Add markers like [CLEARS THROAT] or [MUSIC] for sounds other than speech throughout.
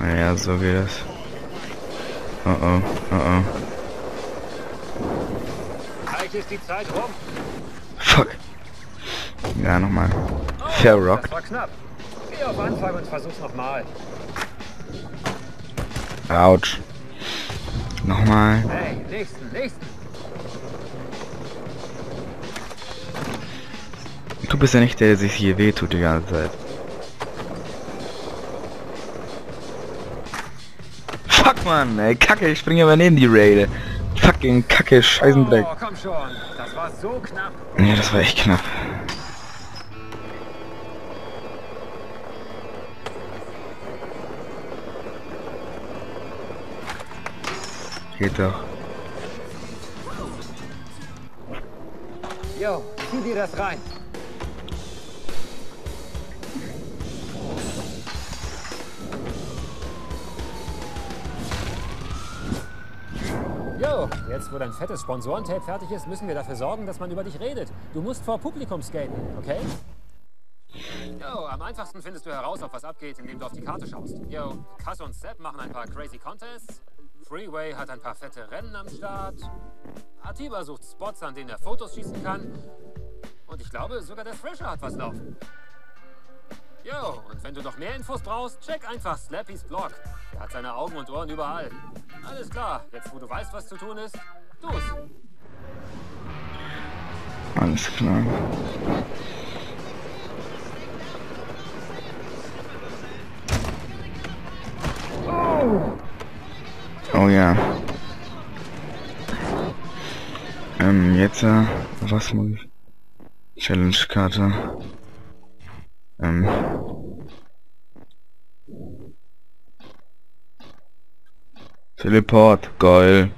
Naja, so geht das. Oh oh, oh oh. Gleich ist die Zeit rum. Fuck. Ja, nochmal. Oh, Verrockt. Das war knapp. Geh auf Anfang und versuch's nochmal. Autsch. Nochmal. Hey, nächsten, nächsten. Du bist ja nicht der, der sich hier wehtut die ganze Zeit. Fuck, man, ey, Kacke, ich springe aber neben die Rail. Fucking Kacke, Scheißendreck. Oh, komm schon. Das war so knapp. Nee, das war echt knapp. Geht doch. Jo, zieh dir das rein. Wo dein fettes Sponsorentape fertig ist, müssen wir dafür sorgen, dass man über dich redet. Du musst vor Publikum skaten, okay? Jo, am einfachsten findest du heraus, ob was abgeht, indem du auf die Karte schaust. Jo, Kass und Sepp machen ein paar crazy Contests. Freeway hat ein paar fette Rennen am Start. Atiba sucht Spots, an denen er Fotos schießen kann. Und ich glaube, sogar der Thrasher hat was laufen. Jo, und wenn du noch mehr Infos brauchst, check einfach Slappys Blog. Er hat seine Augen und Ohren überall. Alles klar, jetzt wo du weißt, was zu tun ist, tu's. Alles klar. Oh ja. Ähm, jetzt, äh, was muss ich? Challenge-Karte. Ähm. Teleport, geil.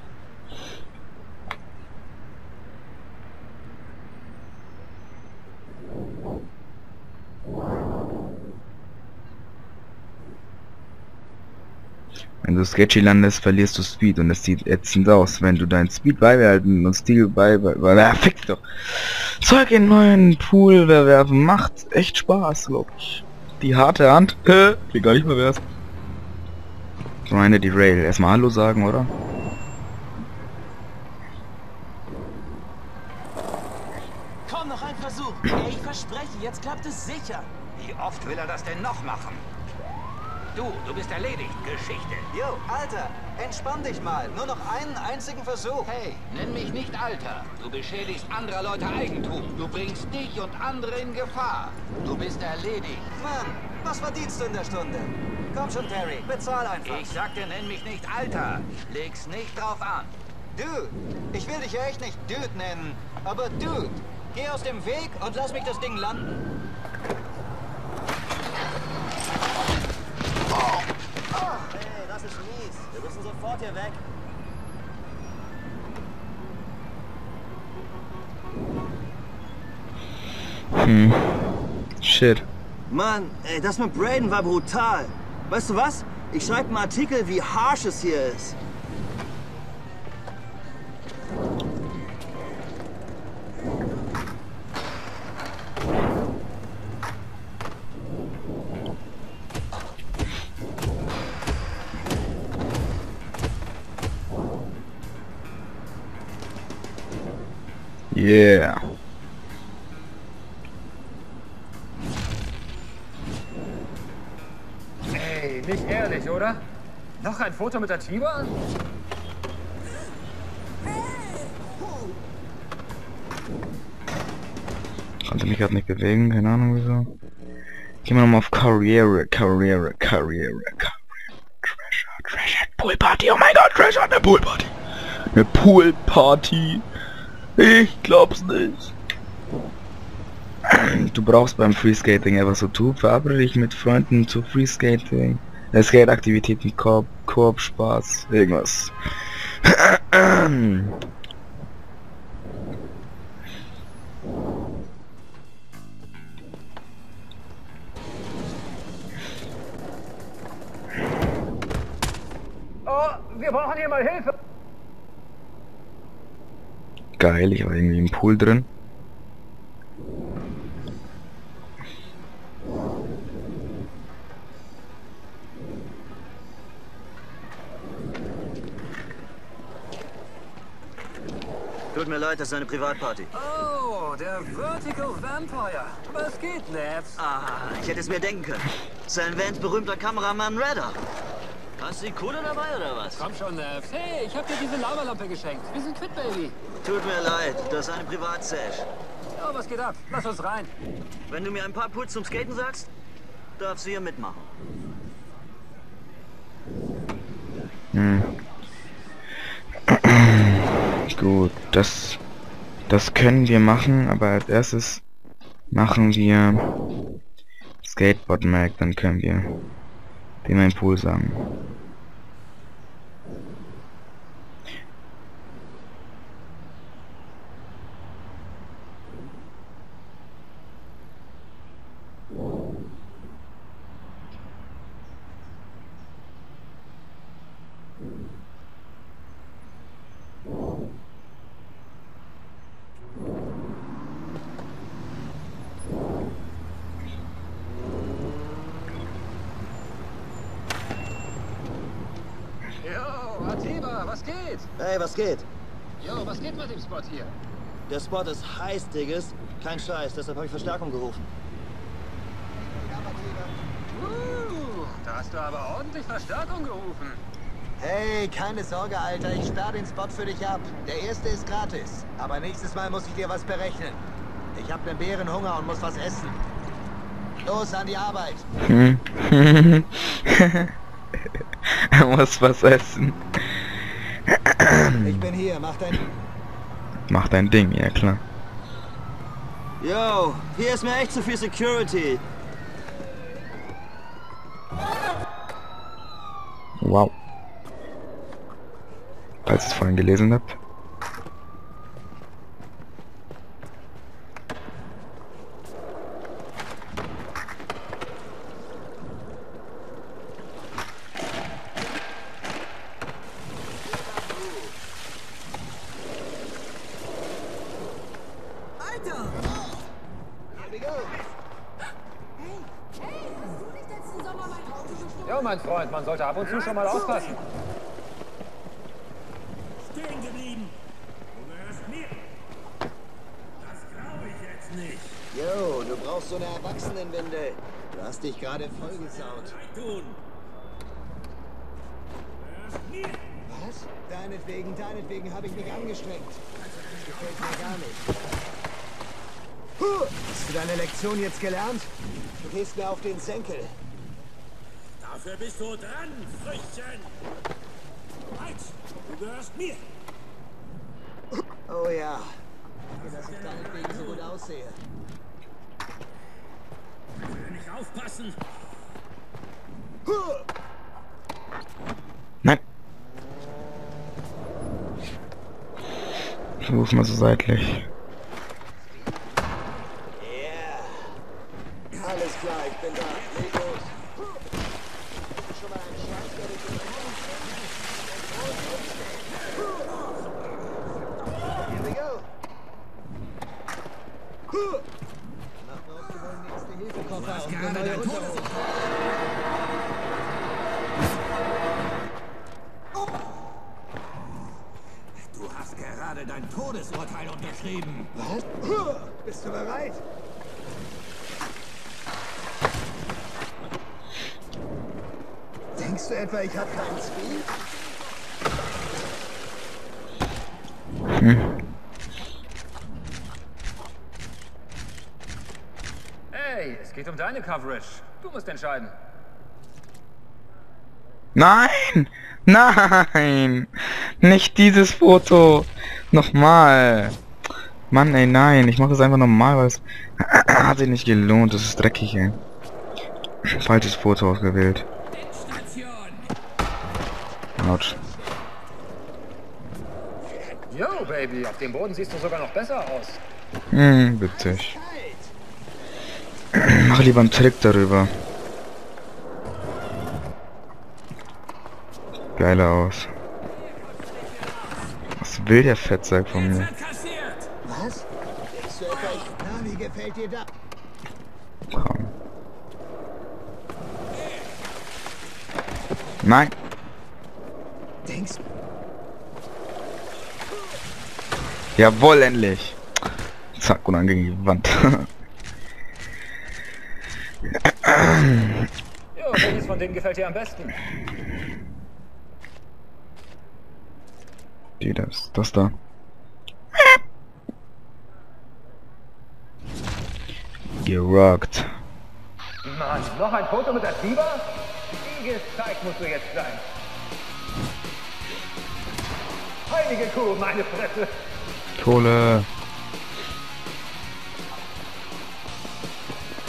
Sketchy landest, verlierst du Speed und es sieht ätzend aus. Wenn du deinen Speed beibehalten und Stil beibehalten... Ah, fick doch! Zeug in neuen Pool werfen macht echt Spaß, glaub ich. Die harte Hand, wie gar nicht mehr wär's. Grinde die Rail. Erstmal Hallo sagen, oder? Komm, noch ein Versuch. Ich verspreche, jetzt klappt es sicher. Wie oft will er das denn noch machen? Du, du bist erledigt. Geschichte. Jo, Alter, entspann dich mal. Nur noch einen einzigen Versuch. Hey, nenn mich nicht Alter. Du beschädigst anderer Leute Eigentum. Du bringst dich und andere in Gefahr. Du bist erledigt. Mann, was verdienst du in der Stunde? Komm schon, Terry, bezahl einfach. Ich sagte, nenn mich nicht Alter. Leg's nicht drauf an. Dude, ich will dich ja echt nicht Dude nennen, aber Dude, geh aus dem Weg und lass mich das Ding landen. Hier weg. Hm. Shit. Mann, ey, das mit Braden war brutal. Weißt du was? Ich schreibe einen Artikel, wie harsh es hier ist. Yeah. Ey, nicht ehrlich, oder? Noch ein Foto mit der Tiber? Konnte mich gerade nicht bewegen, keine Ahnung wieso. Gehen wir nochmal auf Karriere, Karriere, Karriere, Karriere. Treasure, Treasure, Pool Party, oh mein Gott, Treasure, eine Pool Party. Eine Pool Party. Ich glaub's nicht. Du brauchst beim Freeskating einfach so tun, verabrede dich mit Freunden zu Freeskating. Skate-Aktivitäten, Korb, Korb, Spaß, irgendwas. Oh, wir brauchen hier mal Hilfe geil. Ich war irgendwie im Pool drin. Tut mir leid, das ist eine Privatparty. Oh, der Vertical Vampire. Was geht, Ned? Ah, ich hätte es mir denken können. Sein Vans berühmter Kameramann Redder. Hast du die Kohle dabei oder was? Komm schon, Nabs. Hey, ich hab dir diese Lavalampe geschenkt. Wir sind quitt, Baby. Tut mir leid, das ist eine Privatsash. Oh, was geht ab? Lass uns rein. Wenn du mir ein paar Puls zum Skaten sagst, darfst du hier mitmachen. Hm. Gut, das, das können wir machen, aber als erstes machen wir Skateboard Mag, dann können wir dem einen Pool sagen. Yo, Atiba, was geht? Hey, was geht? Yo, was geht mit dem Spot hier? Der Spot ist heiß, Digges. Kein Scheiß, deshalb habe ich Verstärkung gerufen. Uh, da hast du aber ordentlich Verstärkung gerufen. Hey, keine Sorge, Alter. Ich sperre den Spot für dich ab. Der erste ist gratis. Aber nächstes Mal muss ich dir was berechnen. Ich habe einen Bärenhunger und muss was essen. Los, an die Arbeit. Hm. [LAUGHS] er muss was essen. Ich bin hier. Mach dein... Mach dein Ding, ja klar. Yo, hier ist mir echt zu viel Security. Wow. Falls ihr es vorhin gelesen habt. Here we go. Hey, hast du nicht letzten Sommer mein Auto gestohlen? Jo, mein Freund, man sollte ab und zu schon mal aufpassen. stehen geblieben. Du gehörst mir. Das glaube ich jetzt nicht. Yo, du brauchst so eine Erwachsenenwindel. Du hast dich gerade vollgesaut. Tun. Was? Deinetwegen, deinetwegen habe ich mich angestrengt. Das gefällt mir gar nicht. Hast du deine Lektion jetzt gelernt? Du gehst mir auf den Senkel. Dafür bist du dran, Früchtchen. Eins, du gehörst mir. Oh ja. Danke, dass ich deinetwegen so gut aussehe. Wenn nicht aufpassen. Nein. Versuch's mal so seitlich. Yeah. Alles klar, ich bin da. Leg los. Huh. Schon mal einen Schwanz, der dich in Here we go. Huh. Mach mal auf, wir wollen nächste Hilfekoffer und eine neue Unterhose. Du hast gerade dein Todesurteil unterschrieben. Was? Bist du bereit? Denkst du etwa, ich habe keinen Speed? Hey, es geht um deine Coverage. Du musst entscheiden. Nein! Nein! Nicht dieses Foto! Nochmal! Mann, ey, nein, ich mache es einfach normal, weil es [CLEARS THROAT] hat sich nicht gelohnt, das ist dreckig, ey. Falsches Foto ausgewählt. Autsch. Yo, Baby, auf dem Boden siehst du sogar noch besser aus. Hm, witzig. Mach lieber einen Trick darüber. Geiler aus. Was will der Fettsack von mir? Was? Na, wie gefällt dir das? Komm. Nein! Denkst Jawohl, endlich. Zack, und dann gegen die Wand. [LAUGHS] Denen gefällt dir am besten? Die, das, das da. Gerockt. Mann, noch ein Foto mit der Fieber? Wie gezeigt musst du jetzt sein. Heilige Kuh, meine Fresse. Kohle.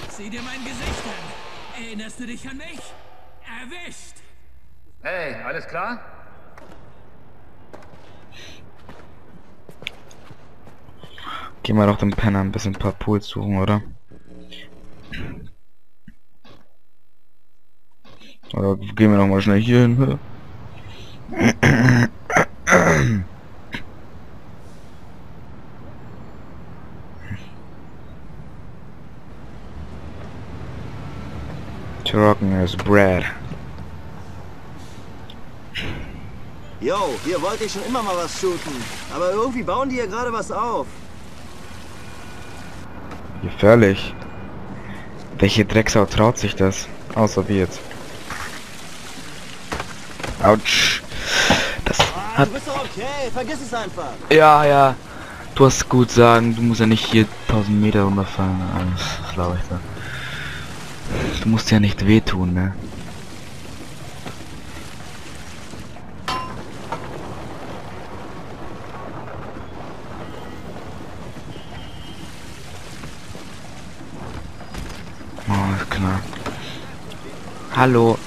Sieh dir mein Gesicht an. Erinnerst du dich an mich? Erwischt! Hey, alles klar? Gehen wir doch dem Penner ein bisschen ein paar Pools suchen, oder? Oder gehen wir noch mal schnell hier hin? Trocken as bread. Yo, hier wollte ich schon immer mal was shooten. Aber irgendwie bauen die hier gerade was auf. Gefährlich. Welche Drecksau traut sich das? Außer wir jetzt. Autsch. Das hat... Du bist doch okay, vergiss es einfach. Ja, ja. Du hast gut sagen, du musst ja nicht hier 1000 Meter runterfallen. Das glaube ich da. Du musst ja nicht wehtun, ne? Oh, ist klar. Hallo.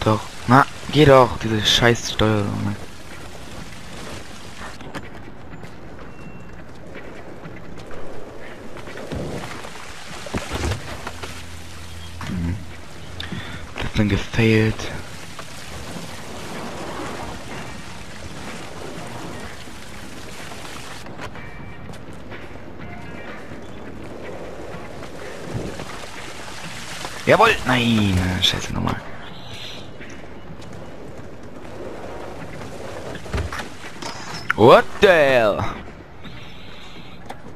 Doch. Na, geh doch, diese scheiß Steuerung. Dann gefailt. Jawohl! Nein, scheiße nochmal. What the hell?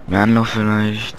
Mehr Anlauf vielleicht.